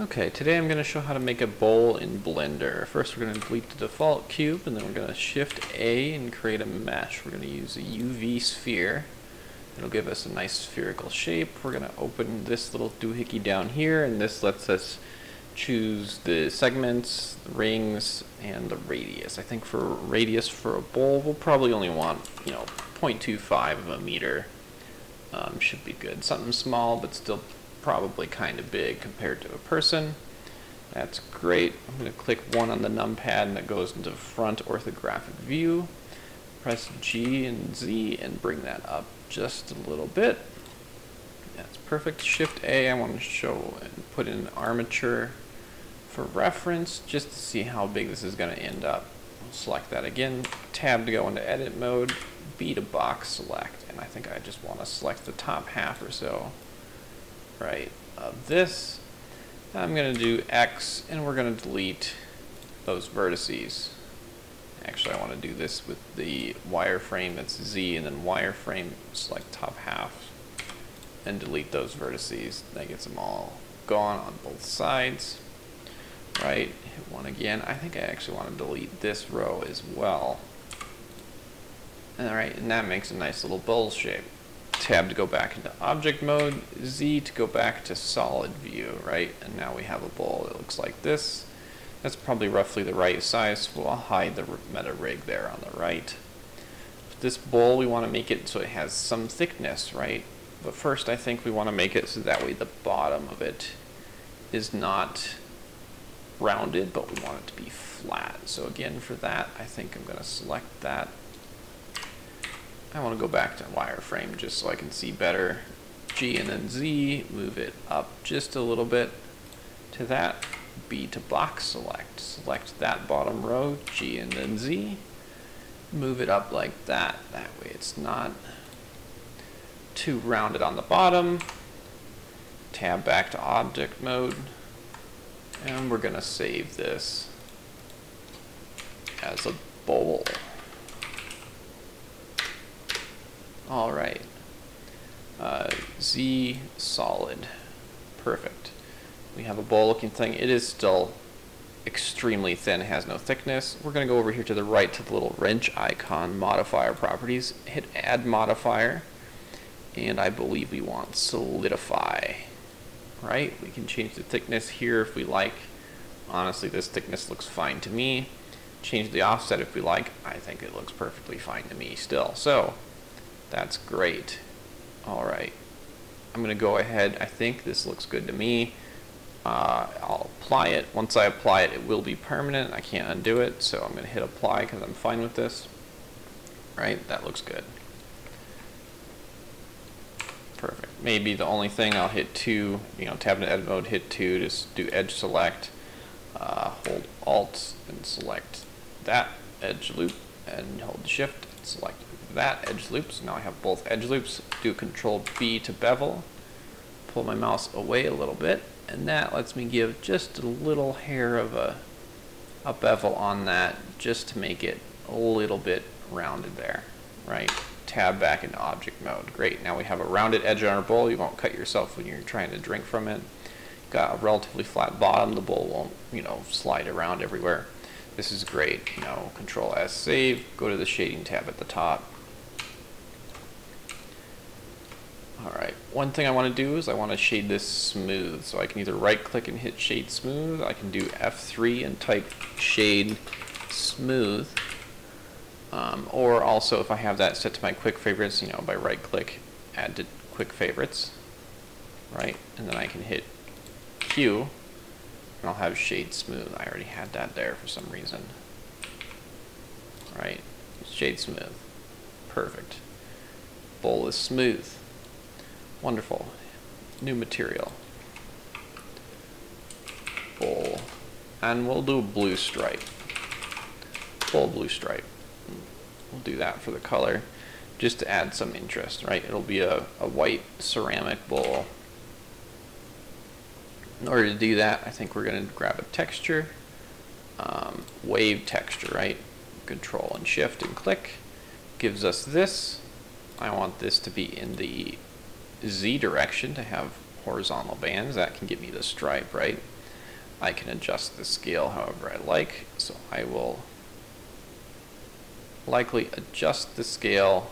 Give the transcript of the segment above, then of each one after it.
Okay, today I'm going to show how to make a bowl in Blender. First we're going to delete the default cube and then we're going to shift A and create a mesh. We're going to use a UV sphere. It'll give us a nice spherical shape. We're going to open this little doohickey down here and this lets us choose the segments, the rings, and the radius. I think for radius for a bowl we'll probably only want, you know, 0.25 of a meter. Um, should be good. Something small but still probably kind of big compared to a person. That's great. I'm going to click one on the numpad and that goes into front orthographic view. Press G and Z and bring that up just a little bit. That's perfect. Shift A, I want to show and put in an armature for reference just to see how big this is going to end up. select that again. Tab to go into edit mode. B to box select. And I think I just want to select the top half or so right, of this. I'm going to do X, and we're going to delete those vertices. Actually, I want to do this with the wireframe that's Z, and then wireframe select top half, and delete those vertices. That gets them all gone on both sides. Right, hit one again. I think I actually want to delete this row as well. Alright, and that makes a nice little bowl shape tab to go back into object mode, Z to go back to solid view, right? And now we have a bowl that looks like this. That's probably roughly the right size, so we'll hide the meta rig there on the right. This bowl, we want to make it so it has some thickness, right? But first I think we want to make it so that way the bottom of it is not rounded, but we want it to be flat. So again, for that, I think I'm going to select that I want to go back to wireframe just so I can see better. G and then Z, move it up just a little bit to that. B to box select. Select that bottom row, G and then Z. Move it up like that. That way it's not too rounded on the bottom. Tab back to object mode. And we're going to save this as a bowl. All right. Uh, Z solid. Perfect. We have a bowl looking thing. It is still extremely thin, has no thickness. We're going to go over here to the right to the little wrench icon, modifier properties, hit add modifier, and I believe we want solidify, right? We can change the thickness here if we like. Honestly, this thickness looks fine to me. Change the offset if we like. I think it looks perfectly fine to me still. So that's great. All right. I'm going to go ahead. I think this looks good to me. Uh, I'll apply it. Once I apply it, it will be permanent. I can't undo it, so I'm going to hit apply because I'm fine with this. Right? That looks good. Perfect. Maybe the only thing I'll hit 2, you know, tab into edit mode, hit 2, just do edge select, uh, hold Alt and select that edge loop, and hold Shift and select that edge loop. So now I have both edge loops. Do Control B to bevel. Pull my mouse away a little bit, and that lets me give just a little hair of a, a bevel on that just to make it a little bit rounded there, right? Tab back into object mode. Great, now we have a rounded edge on our bowl. You won't cut yourself when you're trying to drink from it. Got a relatively flat bottom. The bowl won't, you know, slide around everywhere. This is great. You know, Control S save, go to the shading tab at the top, Alright, one thing I want to do is I want to shade this smooth. So I can either right click and hit shade smooth, I can do F3 and type shade smooth. Um, or also if I have that set to my quick favorites, you know, by right click, add to quick favorites, right? And then I can hit Q and I'll have shade smooth. I already had that there for some reason. Right, shade smooth. Perfect. Bowl is smooth. Wonderful. New material. Bowl. And we'll do a blue stripe. Full blue stripe. We'll do that for the color just to add some interest, right? It'll be a, a white ceramic bowl. In order to do that, I think we're going to grab a texture, um, wave texture, right? Control and shift and click gives us this. I want this to be in the Z direction to have horizontal bands. That can give me the stripe, right? I can adjust the scale however I like, so I will likely adjust the scale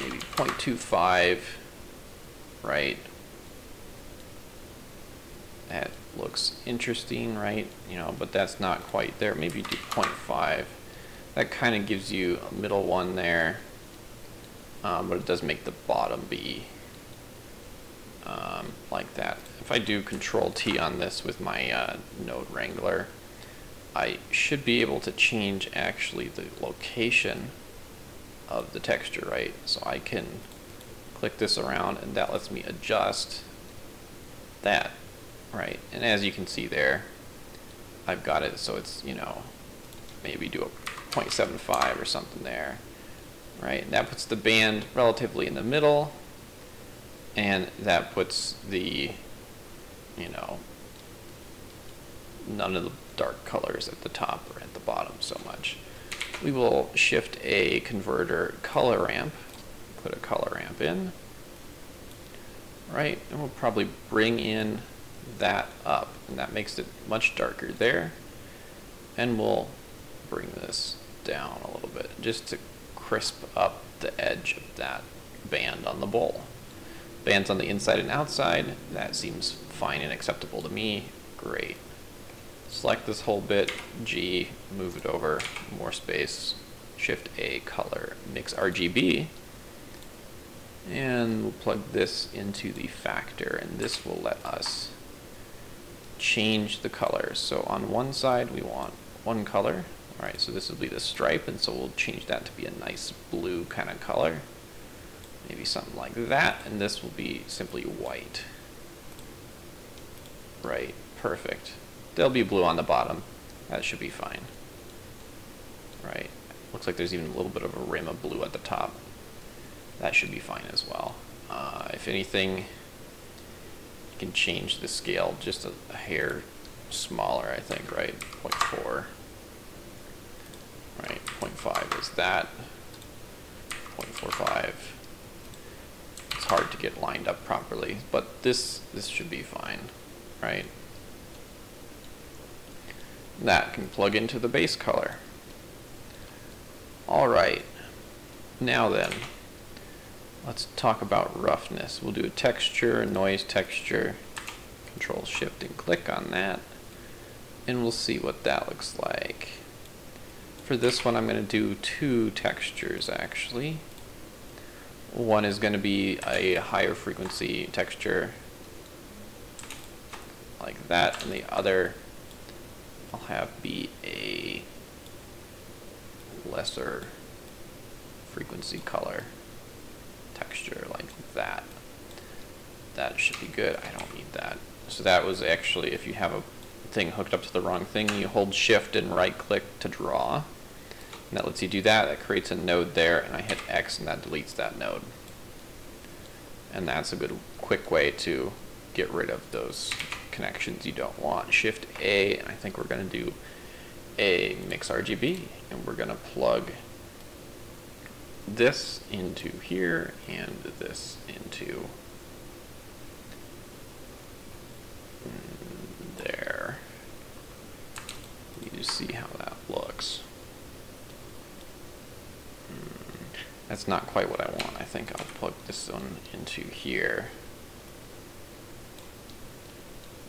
maybe 0.25, right? That looks interesting, right? You know, but that's not quite there. Maybe do 0.5. That kind of gives you a middle one there, um, but it does make the bottom be um, like that. If I do Control T on this with my uh, Node Wrangler, I should be able to change actually the location of the texture, right? So I can click this around and that lets me adjust that, right? And as you can see there, I've got it so it's, you know, maybe do a 0.75 or something there, right? That puts the band relatively in the middle and that puts the, you know, none of the dark colors at the top or at the bottom so much. We will shift a converter color ramp, put a color ramp in, right, and we'll probably bring in that up, and that makes it much darker there, and we'll bring this down a little bit just to crisp up the edge of that band on the bowl. Bands on the inside and outside, that seems fine and acceptable to me. Great select this whole bit, G, move it over, more space, Shift A, color, mix RGB, and we'll plug this into the factor, and this will let us change the colors. So on one side we want one color, alright, so this will be the stripe, and so we'll change that to be a nice blue kind of color, maybe something like that, and this will be simply white. Right, perfect. There'll be blue on the bottom. That should be fine. Right. Looks like there's even a little bit of a rim of blue at the top. That should be fine as well. Uh, if anything, you can change the scale just a, a hair smaller, I think, right? 0.4. Right, 0.5 is that. 0.45. It's hard to get lined up properly, but this this should be fine, right? That can plug into the base color. Alright, now then, let's talk about roughness. We'll do a texture, a noise texture, control shift and click on that, and we'll see what that looks like. For this one I'm going to do two textures actually. One is going to be a higher frequency texture like that, and the other I'll have be a lesser frequency color texture like that. That should be good. I don't need that. So that was actually, if you have a thing hooked up to the wrong thing, you hold shift and right click to draw. And that lets you do that. That creates a node there, and I hit X and that deletes that node. And that's a good quick way to get rid of those connections you don't want. Shift A, and I think we're going to do a mix RGB, and we're going to plug this into here and this into there. You see how that looks. That's not quite what I want. I think I'll plug this one into here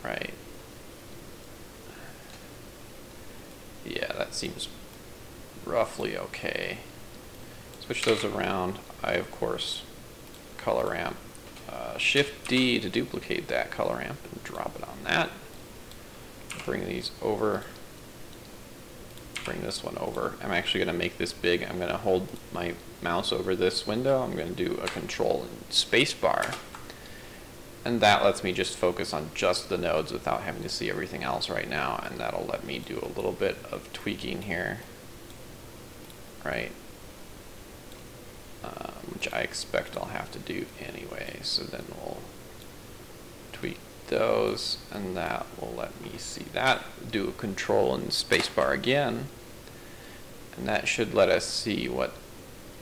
right? Yeah, that seems roughly okay. Switch those around. I, of course, color ramp. Uh, Shift D to duplicate that color ramp and drop it on that. Bring these over. Bring this one over. I'm actually going to make this big. I'm going to hold my mouse over this window. I'm going to do a control and space bar and that lets me just focus on just the nodes without having to see everything else right now. And that'll let me do a little bit of tweaking here. Right? Um, which I expect I'll have to do anyway. So then we'll those, and that will let me see that. Do a control and spacebar again, and that should let us see what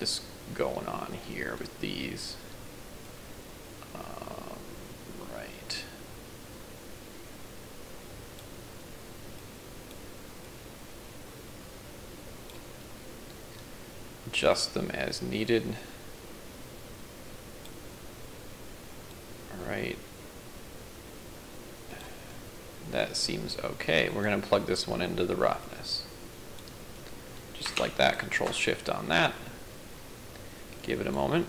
is going on here with these. Um, right. Adjust them as needed. All right. That seems okay. We're going to plug this one into the roughness. Just like that, control shift on that. Give it a moment.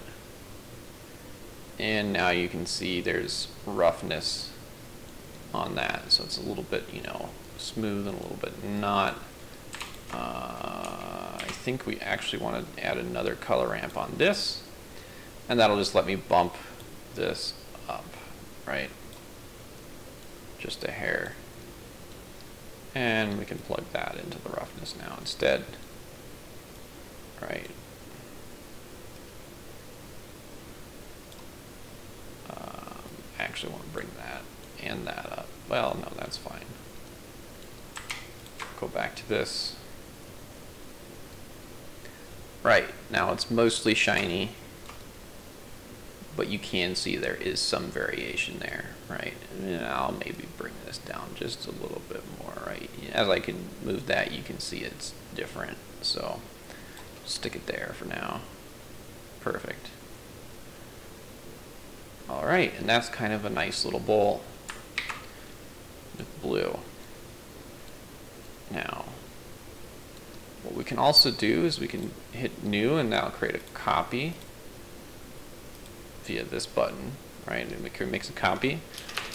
And now you can see there's roughness on that. So it's a little bit, you know, smooth and a little bit not. Uh, I think we actually want to add another color ramp on this. And that'll just let me bump this up, right? Just a hair. And we can plug that into the roughness now instead. Right. Um, actually want to bring that and that up. Well, no, that's fine. Go back to this. Right, now it's mostly shiny, but you can see there is some variation there, right? And I'll maybe bring this down just a little bit more, right? As I can move that, you can see it's different, so stick it there for now. Perfect. All right, and that's kind of a nice little bowl with blue. Now, what we can also do is we can hit new and now create a copy via this button, right? And we can make a copy.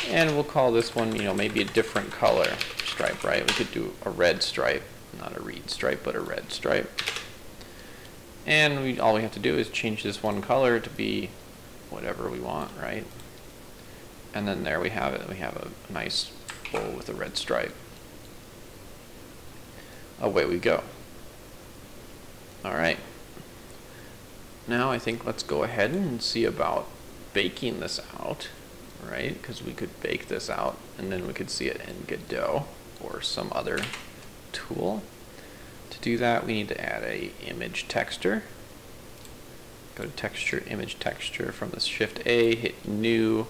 And we'll call this one, you know, maybe a different color stripe, right? We could do a red stripe, not a reed stripe, but a red stripe. And we all we have to do is change this one color to be whatever we want, right? And then there we have it. We have a nice bowl with a red stripe. Away we go. All right. Now I think let's go ahead and see about baking this out, right? Because we could bake this out and then we could see it in Godot or some other tool. To do that, we need to add a image texture. Go to texture, image texture from the shift A, hit new.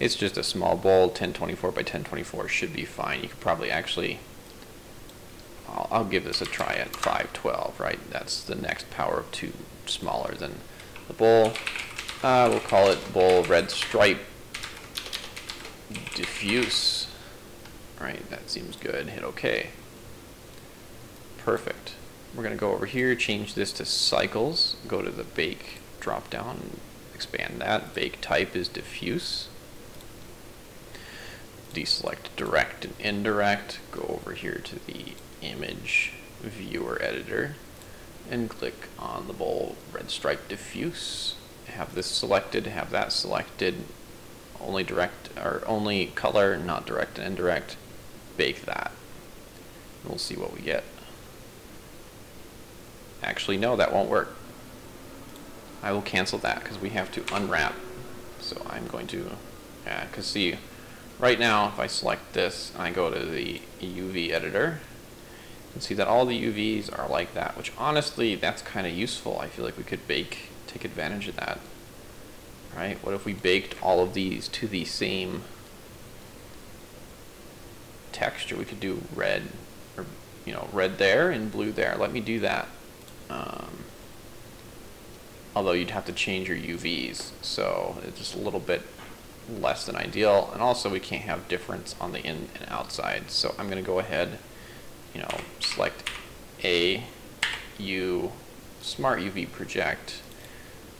It's just a small bowl, 1024 by 1024 should be fine. You could probably actually, I'll, I'll give this a try at 512, right? That's the next power of two smaller than the bowl. Uh, we'll call it bowl red stripe diffuse. Right, that seems good. Hit OK. Perfect. We're going to go over here, change this to cycles, go to the bake drop down, expand that. Bake type is diffuse. Deselect direct and indirect. Go over here to the image viewer editor and click on the bowl red stripe diffuse. Have this selected, have that selected. Only direct or only color, not direct and indirect. Bake that. We'll see what we get. Actually, no, that won't work. I will cancel that because we have to unwrap. So I'm going to, because see, right now if I select this and I go to the UV editor, can see that all the UVs are like that, which honestly, that's kind of useful. I feel like we could bake, take advantage of that. Right? What if we baked all of these to the same texture? We could do red, or you know, red there and blue there. Let me do that. Um, although you'd have to change your UVs, so it's just a little bit less than ideal. And also we can't have difference on the in and outside. So I'm going to go ahead, you know, select A, U, Smart UV Project,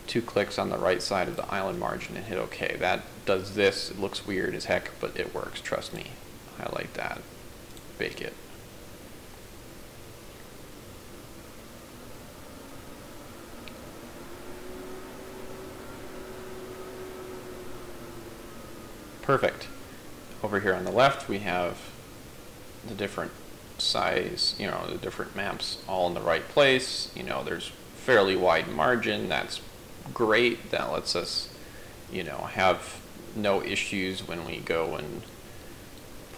two clicks on the right side of the island margin and hit OK. That does this. It looks weird as heck, but it works. Trust me. Highlight that. Bake it. Perfect. Over here on the left, we have the different size, you know, the different maps all in the right place. You know, there's fairly wide margin. That's great. That lets us, you know, have no issues when we go and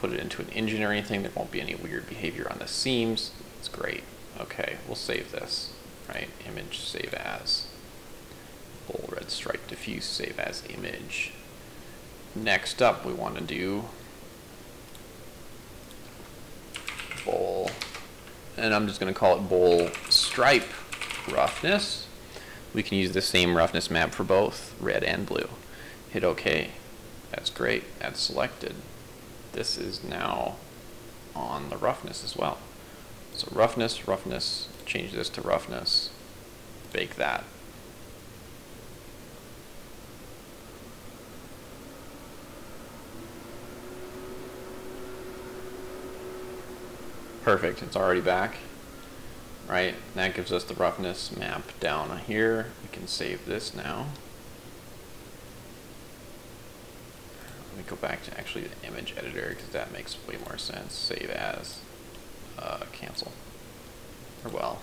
put it into an engine or anything. There won't be any weird behavior on the seams. It's great. Okay, we'll save this, right? Image, save as. Bowl red stripe diffuse, save as image. Next up, we want to do bowl, and I'm just going to call it bowl stripe roughness. We can use the same roughness map for both red and blue. Hit OK. That's great. That's selected. This is now on the roughness as well. So roughness, roughness, change this to roughness, bake that. Perfect, it's already back. Right, that gives us the roughness map down here. We can save this now. Let me go back to actually the image editor because that makes way more sense. Save as, uh, cancel. Or well,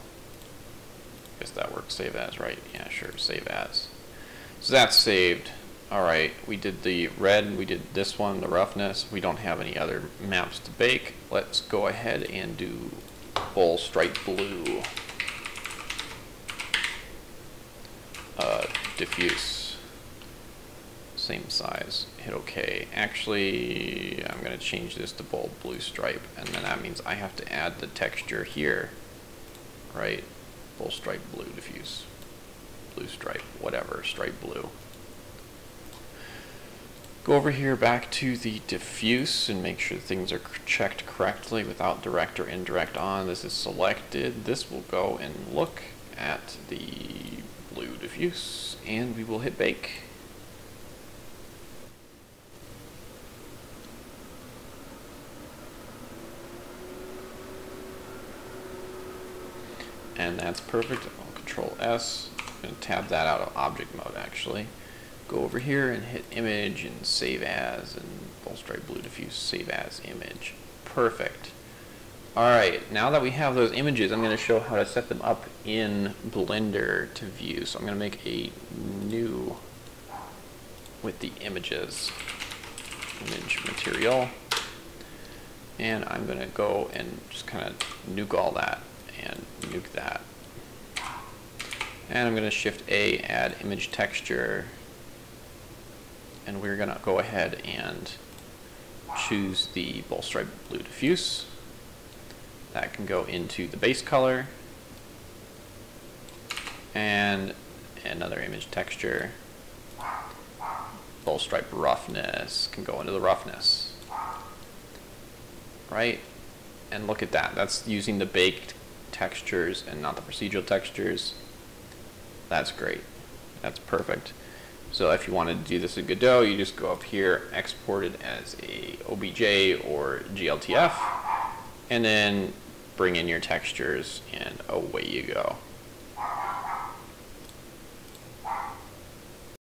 I guess that works. Save as, right? Yeah, sure, save as. So that's saved. Alright, we did the red, we did this one, the roughness. We don't have any other maps to bake. Let's go ahead and do bold stripe blue. Uh, diffuse. Same size. Hit OK. Actually, I'm going to change this to bold blue stripe, and then that means I have to add the texture here. Right? Bold stripe blue diffuse. Blue stripe, whatever, stripe blue. Go over here back to the diffuse and make sure things are checked correctly without direct or indirect on. This is selected. This will go and look at the blue diffuse and we will hit bake. And that's perfect. I'll control S and tab that out of object mode actually go over here and hit image and save as and bold stripe blue diffuse save as image. Perfect. Alright, now that we have those images, I'm going to show how to set them up in Blender to view. So I'm going to make a new with the images image material and I'm going to go and just kind of nuke all that and nuke that and I'm going to shift A add image texture and we're going to go ahead and choose the bold stripe blue diffuse. That can go into the base color and another image texture. Bold stripe roughness can go into the roughness. Right? And look at that. That's using the baked textures and not the procedural textures. That's great. That's perfect. So if you want to do this in Godot, you just go up here, export it as a OBJ or GLTF, and then bring in your textures, and away you go.